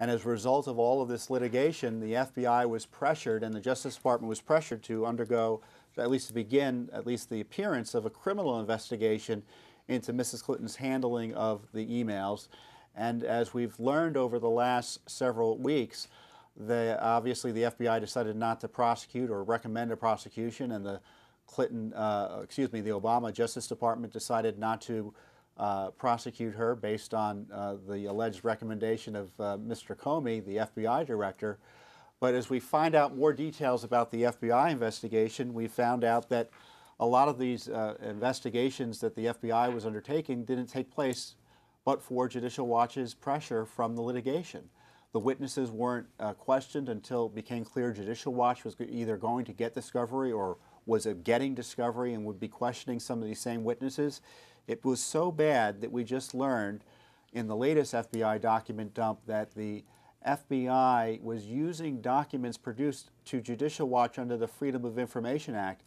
And as a result of all of this litigation, the FBI was pressured and the Justice Department was pressured to undergo, at least to begin, at least the appearance of a criminal investigation into Mrs. Clinton's handling of the emails. And as we've learned over the last several weeks, the, obviously the FBI decided not to prosecute or recommend a prosecution, and the Clinton, uh, excuse me, the Obama Justice Department decided not to uh, prosecute her based on uh, the alleged recommendation of uh, Mr. Comey, the FBI director. But as we find out more details about the FBI investigation, we found out that a lot of these uh, investigations that the FBI was undertaking didn't take place but for Judicial Watch's pressure from the litigation. The witnesses weren't uh, questioned until it became clear Judicial Watch was either going to get discovery or was a getting discovery and would be questioning some of these same witnesses. It was so bad that we just learned in the latest FBI document dump that the FBI was using documents produced to Judicial Watch under the Freedom of Information Act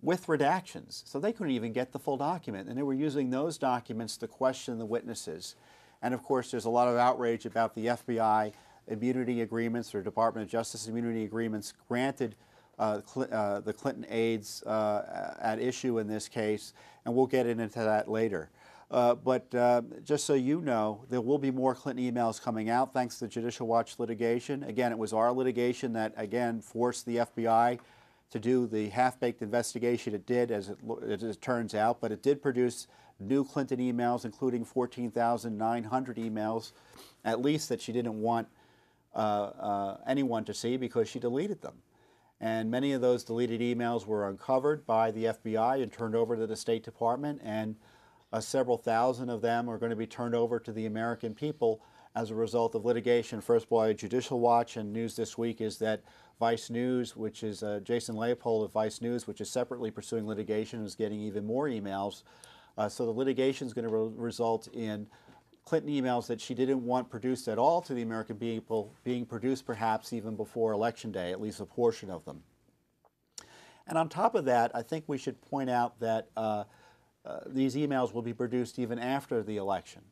with redactions. So they couldn't even get the full document. And they were using those documents to question the witnesses. And of course, there's a lot of outrage about the FBI immunity agreements or Department of Justice immunity agreements granted uh, Cl uh, the Clinton aides uh, at issue in this case. And we'll get into that later. Uh, but uh, just so you know, there will be more Clinton emails coming out thanks to the Judicial Watch litigation. Again, it was our litigation that, again, forced the FBI to do the half-baked investigation it did, as it, as it, turns out, but it did produce new Clinton emails, including 14,900 emails, at least that she didn't want uh, uh, anyone to see because she deleted them. And many of those deleted emails were uncovered by the FBI and turned over to the State Department, and uh, several thousand of them are going to be turned over to the American people as a result of litigation. First by Judicial Watch and News This Week is that Vice News, which is uh, Jason Leopold of Vice News, which is separately pursuing litigation, is getting even more emails. Uh, so the litigation is going to re result in Clinton emails that she didn't want produced at all to the American people being produced perhaps even before Election Day, at least a portion of them. And on top of that, I think we should point out that uh, uh these emails will be produced even after the election.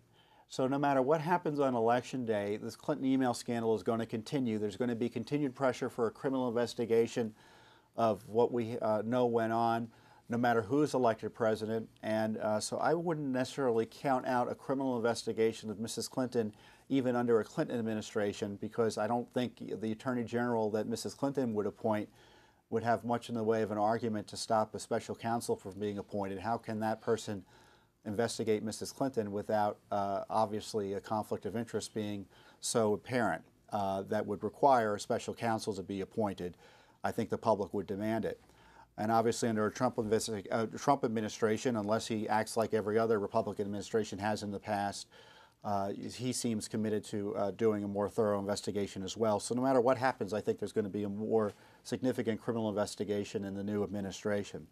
So no matter what happens on election day, this Clinton email scandal is going to continue. There's going to be continued pressure for a criminal investigation of what we uh, know went on, no matter who's elected president. And uh, so I wouldn't necessarily count out a criminal investigation of Mrs. Clinton even under a Clinton administration because I don't think the Attorney General that Mrs. Clinton would appoint would have much in the way of an argument to stop a special counsel from being appointed. How can that person investigate Mrs. Clinton without uh, obviously a conflict of interest being so apparent uh, that would require a special counsel to be appointed. I think the public would demand it. And obviously, under a Trump, uh, Trump administration, unless he acts like every other Republican administration has in the past, uh, he seems committed to uh, doing a more thorough investigation as well. So, no matter what happens, I think there's going to be a more significant criminal investigation in the new administration.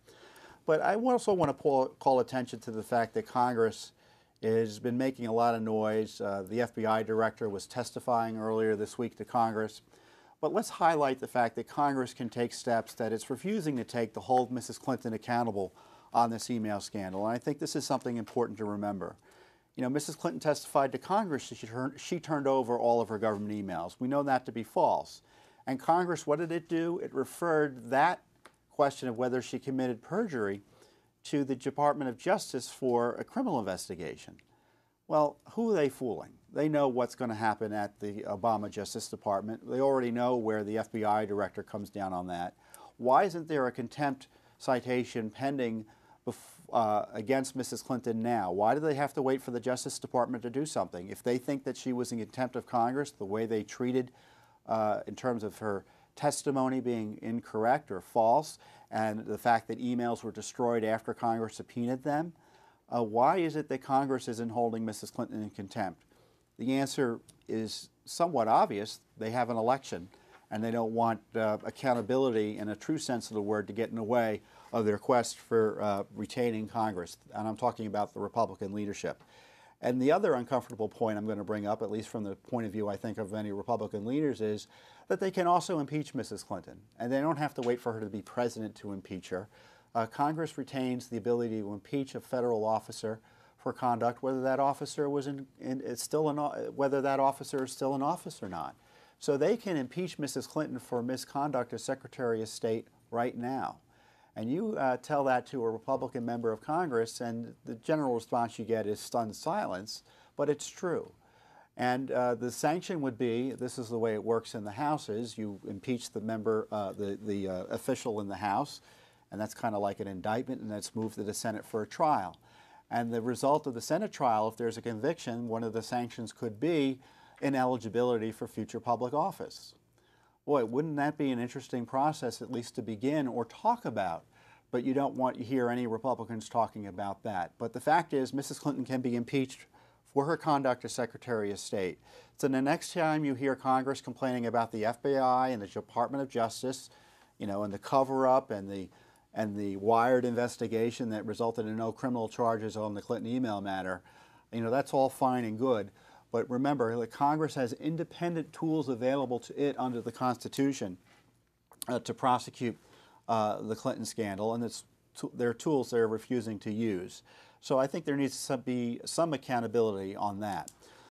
But I also want to pull, call attention to the fact that Congress has been making a lot of noise. Uh, the FBI director was testifying earlier this week to Congress. But let's highlight the fact that Congress can take steps that it's refusing to take to hold Mrs. Clinton accountable on this email scandal. And I think this is something important to remember. You know, Mrs. Clinton testified to Congress that she, turned, she turned over all of her government emails. We know that to be false. And Congress, what did it do? It referred that question of whether she committed perjury to the Department of Justice for a criminal investigation. Well, who are they fooling? They know what's going to happen at the Obama Justice Department. They already know where the FBI director comes down on that. Why isn't there a contempt citation pending uh, against Mrs. Clinton now? Why do they have to wait for the Justice Department to do something? If they think that she was in contempt of Congress, the way they treated uh, in terms of her testimony being incorrect or false, and the fact that emails were destroyed after Congress subpoenaed them, uh, why is it that Congress isn't holding Mrs. Clinton in contempt? The answer is somewhat obvious. They have an election, and they don't want uh, accountability in a true sense of the word to get in the way of their quest for uh, retaining Congress. And I'm talking about the Republican leadership. And the other uncomfortable point I'm going to bring up, at least from the point of view I think of many Republican leaders, is that they can also impeach Mrs. Clinton. And they don't have to wait for her to be president to impeach her. Uh, Congress retains the ability to impeach a federal officer for conduct, whether that officer was in, in still an, whether that officer is still in office or not. So they can impeach Mrs. Clinton for misconduct as Secretary of State right now. And you uh, tell that to a Republican member of Congress, and the general response you get is stunned silence, but it's true. And uh, the sanction would be this is the way it works in the houses you impeach the member, uh, the, the uh, official in the House, and that's kind of like an indictment, and that's moved to the Senate for a trial. And the result of the Senate trial, if there's a conviction, one of the sanctions could be ineligibility for future public office. Boy, wouldn't that be an interesting process, at least to begin or talk about? But you don't want to hear any Republicans talking about that. But the fact is, Mrs. Clinton can be impeached for her conduct as Secretary of State. So the next time you hear Congress complaining about the FBI and the Department of Justice, you know, and the cover-up and the and the wired investigation that resulted in no criminal charges on the Clinton email matter, you know, that's all fine and good. But remember that Congress has independent tools available to it under the Constitution uh, to prosecute uh, the Clinton scandal, and it's t- they're tools they're refusing to use. So I think there needs to be some accountability on that.